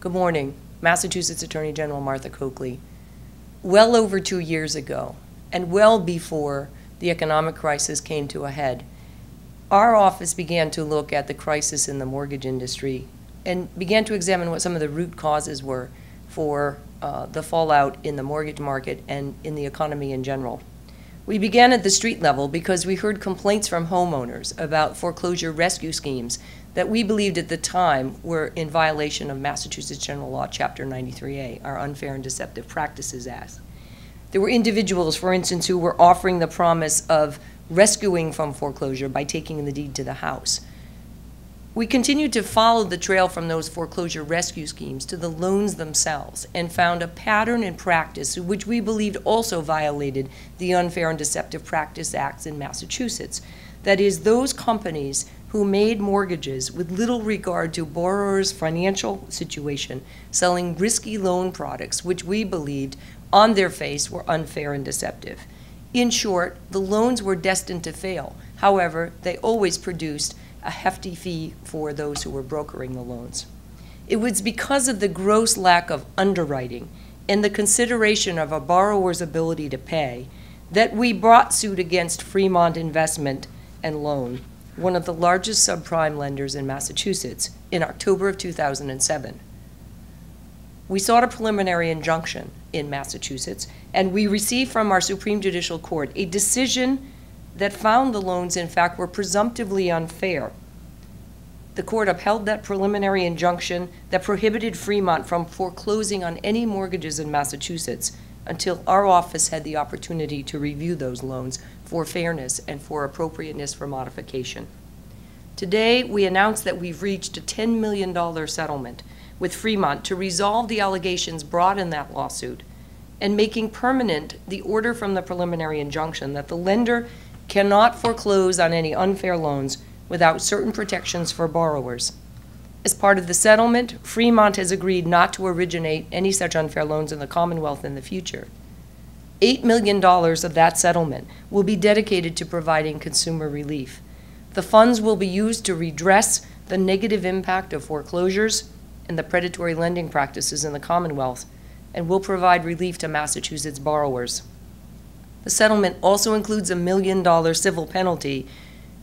Good morning. Massachusetts Attorney General Martha Coakley. Well over two years ago, and well before the economic crisis came to a head, our office began to look at the crisis in the mortgage industry and began to examine what some of the root causes were for uh, the fallout in the mortgage market and in the economy in general. We began at the street level because we heard complaints from homeowners about foreclosure rescue schemes that we believed at the time were in violation of Massachusetts General Law, Chapter 93A, our Unfair and Deceptive Practices Act. There were individuals, for instance, who were offering the promise of rescuing from foreclosure by taking the deed to the house. We continued to follow the trail from those foreclosure rescue schemes to the loans themselves and found a pattern and practice which we believed also violated the Unfair and Deceptive Practice Acts in Massachusetts. That is, those companies who made mortgages with little regard to borrowers' financial situation, selling risky loan products which we believed on their face were unfair and deceptive. In short, the loans were destined to fail. However, they always produced a hefty fee for those who were brokering the loans. It was because of the gross lack of underwriting and the consideration of a borrower's ability to pay that we brought suit against Fremont Investment and Loan, one of the largest subprime lenders in Massachusetts, in October of 2007. We sought a preliminary injunction in Massachusetts, and we received from our Supreme Judicial Court a decision that found the loans, in fact, were presumptively unfair. The court upheld that preliminary injunction that prohibited Fremont from foreclosing on any mortgages in Massachusetts until our office had the opportunity to review those loans for fairness and for appropriateness for modification. Today, we announced that we've reached a $10 million settlement with Fremont to resolve the allegations brought in that lawsuit and making permanent the order from the preliminary injunction that the lender cannot foreclose on any unfair loans without certain protections for borrowers. As part of the settlement, Fremont has agreed not to originate any such unfair loans in the Commonwealth in the future. $8 million of that settlement will be dedicated to providing consumer relief. The funds will be used to redress the negative impact of foreclosures and the predatory lending practices in the Commonwealth and will provide relief to Massachusetts borrowers. The settlement also includes a million dollar civil penalty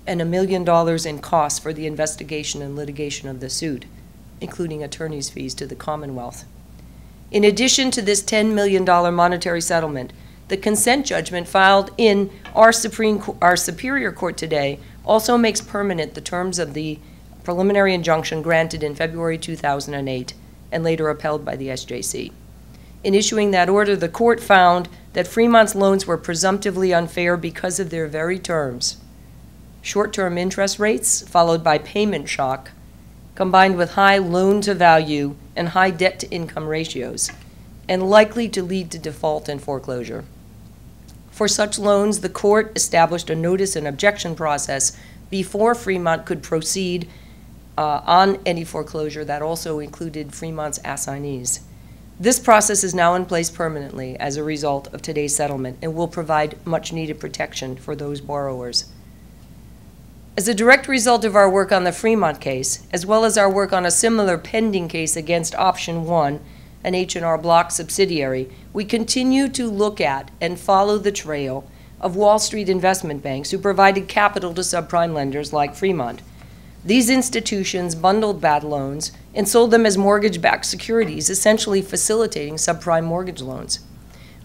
and a million dollars in costs for the investigation and litigation of the suit, including attorney's fees to the Commonwealth. In addition to this $10 million monetary settlement, the consent judgment filed in our Supreme our Superior Court today also makes permanent the terms of the preliminary injunction granted in February 2008 and later upheld by the SJC. In issuing that order, the court found that Fremont's loans were presumptively unfair because of their very terms. Short term interest rates, followed by payment shock, combined with high loan to value and high debt to income ratios, and likely to lead to default and foreclosure. For such loans, the court established a notice and objection process before Fremont could proceed uh, on any foreclosure that also included Fremont's assignees. This process is now in place permanently as a result of today's settlement and will provide much needed protection for those borrowers. As a direct result of our work on the Fremont case, as well as our work on a similar pending case against Option 1, an H&R Block subsidiary, we continue to look at and follow the trail of Wall Street investment banks who provided capital to subprime lenders like Fremont. These institutions bundled bad loans and sold them as mortgage backed securities, essentially facilitating subprime mortgage loans.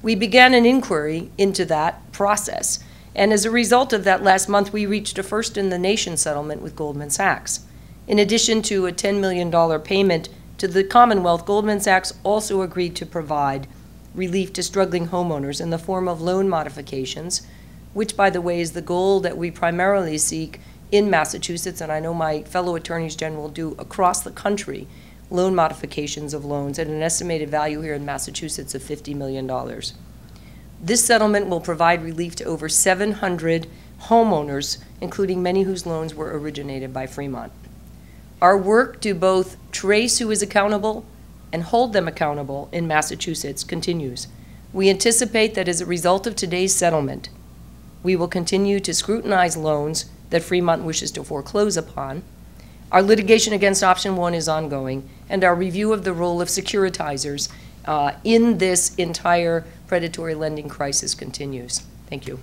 We began an inquiry into that process, and as a result of that, last month we reached a first in the nation settlement with Goldman Sachs. In addition to a $10 million payment to the Commonwealth, Goldman Sachs also agreed to provide relief to struggling homeowners in the form of loan modifications, which, by the way, is the goal that we primarily seek in Massachusetts, and I know my fellow attorneys general do across the country, loan modifications of loans at an estimated value here in Massachusetts of $50 million. This settlement will provide relief to over 700 homeowners, including many whose loans were originated by Fremont. Our work to both trace who is accountable and hold them accountable in Massachusetts continues. We anticipate that as a result of today's settlement, we will continue to scrutinize loans that Fremont wishes to foreclose upon, Our litigation against option one is ongoing, and our review of the role of securitizers uh, in this entire predatory lending crisis continues. Thank you.